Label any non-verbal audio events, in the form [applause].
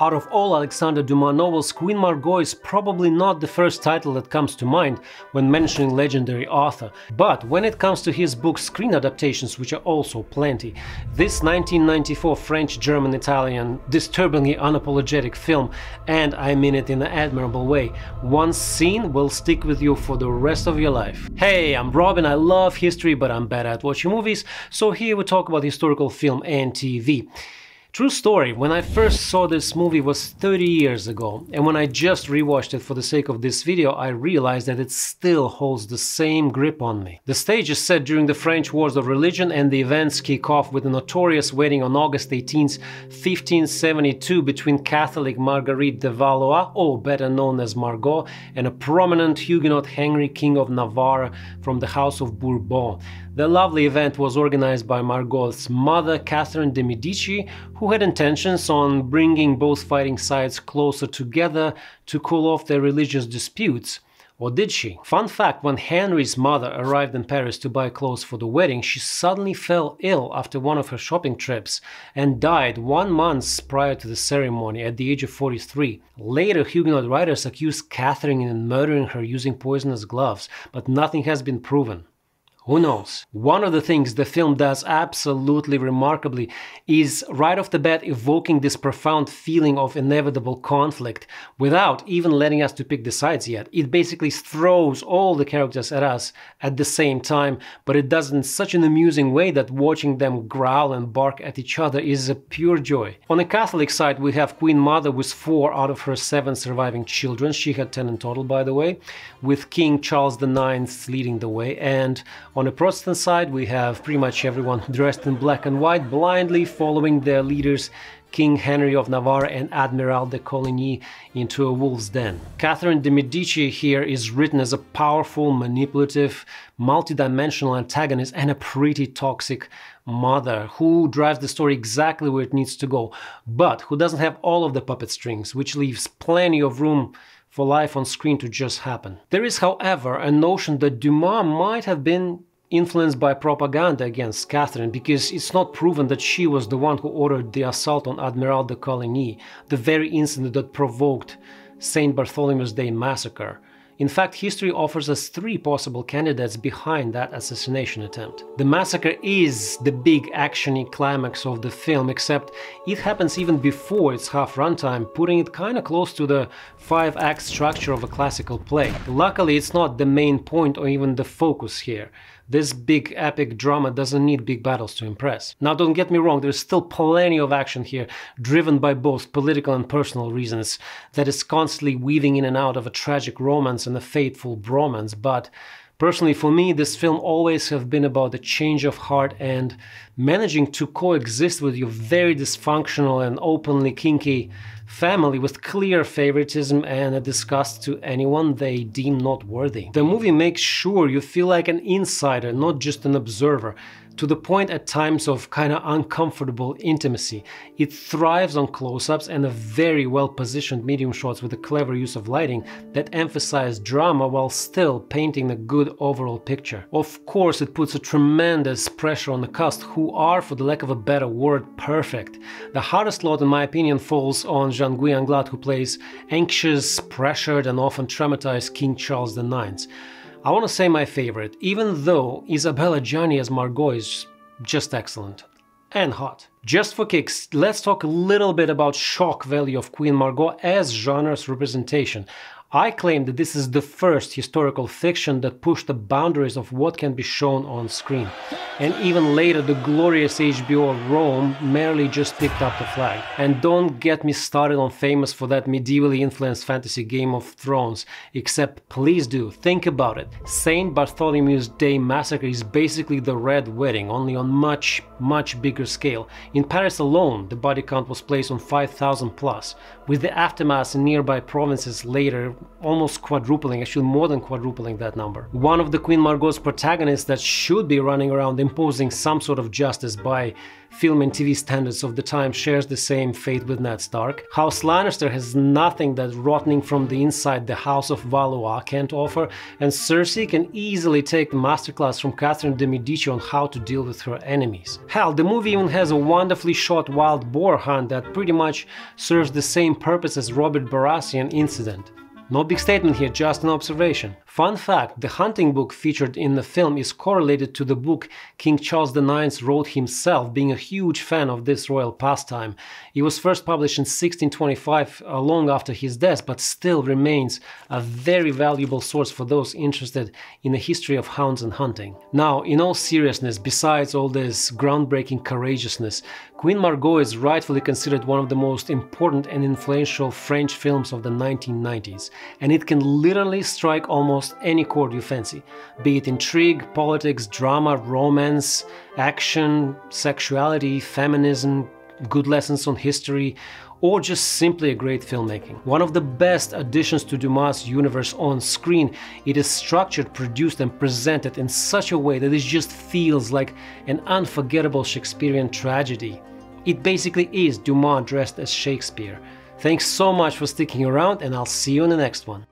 Out of all Alexander Dumas novels, Queen Margot is probably not the first title that comes to mind when mentioning legendary author. But when it comes to his book's screen adaptations, which are also plenty, this 1994 French, German, Italian, disturbingly unapologetic film, and I mean it in an admirable way, one scene will stick with you for the rest of your life. Hey, I'm Robin, I love history, but I'm bad at watching movies, so here we talk about historical film and TV. True story, when I first saw this movie was 30 years ago, and when I just rewatched it for the sake of this video, I realized that it still holds the same grip on me. The stage is set during the French Wars of Religion, and the events kick off with a notorious wedding on August 18, 1572, between Catholic Marguerite de Valois, or better known as Margot, and a prominent Huguenot Henry, King of Navarre, from the House of Bourbon. The lovely event was organized by Margot's mother, Catherine de' Medici, who had intentions on bringing both fighting sides closer together to cool off their religious disputes. Or did she? Fun fact when Henry's mother arrived in Paris to buy clothes for the wedding, she suddenly fell ill after one of her shopping trips and died one month prior to the ceremony at the age of 43. Later, Huguenot writers accused Catherine in murdering her using poisonous gloves, but nothing has been proven. Who knows? One of the things the film does absolutely remarkably is right off the bat evoking this profound feeling of inevitable conflict without even letting us to pick the sides yet. It basically throws all the characters at us at the same time, but it does in such an amusing way that watching them growl and bark at each other is a pure joy. On the Catholic side, we have Queen Mother with four out of her seven surviving children. She had ten in total, by the way, with King Charles IX leading the way, and on the Protestant side, we have pretty much everyone [laughs] dressed in black and white, blindly following their leaders King Henry of Navarre and Admiral de Coligny into a wolf's den. Catherine de' Medici here is written as a powerful, manipulative, multidimensional antagonist and a pretty toxic mother who drives the story exactly where it needs to go, but who doesn't have all of the puppet strings, which leaves plenty of room for life on screen to just happen. There is, however, a notion that Dumas might have been influenced by propaganda against Catherine because it's not proven that she was the one who ordered the assault on Admiral de Coligny, the very incident that provoked St. Bartholomew's Day massacre. In fact, history offers us three possible candidates behind that assassination attempt. The massacre is the big actiony climax of the film, except it happens even before its half runtime, putting it kinda close to the five-act structure of a classical play. Luckily, it's not the main point or even the focus here. This big epic drama doesn't need big battles to impress. Now don't get me wrong, there's still plenty of action here, driven by both political and personal reasons, that is constantly weaving in and out of a tragic romance and a fateful bromance, but Personally, for me, this film always have been about the change of heart and managing to coexist with your very dysfunctional and openly kinky family with clear favoritism and a disgust to anyone they deem not worthy. The movie makes sure you feel like an insider, not just an observer, to the point at times of kind of uncomfortable intimacy. It thrives on close-ups and a very well-positioned medium shots with a clever use of lighting that emphasize drama while still painting a good overall picture. Of course, it puts a tremendous pressure on the cast, who are, for the lack of a better word, perfect. The hardest lot, in my opinion, falls on Jean-Hugues Anglade, who plays anxious, pressured, and often traumatized King Charles IX. I want to say my favorite, even though Isabella Adjani as Margot is just excellent. And hot. Just for kicks, let's talk a little bit about shock value of Queen Margot as genre's representation. I claim that this is the first historical fiction that pushed the boundaries of what can be shown on screen. And even later, the glorious HBO of Rome merely just picked up the flag. And don't get me started on famous for that medievally influenced fantasy Game of Thrones, except please do, think about it. St. Bartholomew's Day Massacre is basically the Red Wedding, only on much, much bigger scale. In Paris alone, the body count was placed on 5,000 plus, with the aftermath in nearby provinces later almost quadrupling, actually more than quadrupling that number. One of the Queen Margot's protagonists that should be running around imposing some sort of justice by film and TV standards of the time shares the same fate with Ned Stark. House Lannister has nothing that rotting from the inside the House of Valois can't offer, and Cersei can easily take the masterclass from Catherine de Medici on how to deal with her enemies. Hell, the movie even has a wonderfully shot wild boar hunt that pretty much serves the same purpose as Robert Baratheon incident. No big statement here, just an observation. Fun fact, the hunting book featured in the film is correlated to the book King Charles IX wrote himself, being a huge fan of this royal pastime. It was first published in 1625, uh, long after his death, but still remains a very valuable source for those interested in the history of hounds and hunting. Now, in all seriousness, besides all this groundbreaking courageousness, Queen Margot is rightfully considered one of the most important and influential French films of the 1990s, and it can literally strike almost any chord you fancy, be it intrigue, politics, drama, romance, action, sexuality, feminism, good lessons on history, or just simply a great filmmaking. One of the best additions to Dumas' universe on screen, it is structured, produced and presented in such a way that it just feels like an unforgettable Shakespearean tragedy. It basically is Dumas dressed as Shakespeare. Thanks so much for sticking around and I'll see you in the next one.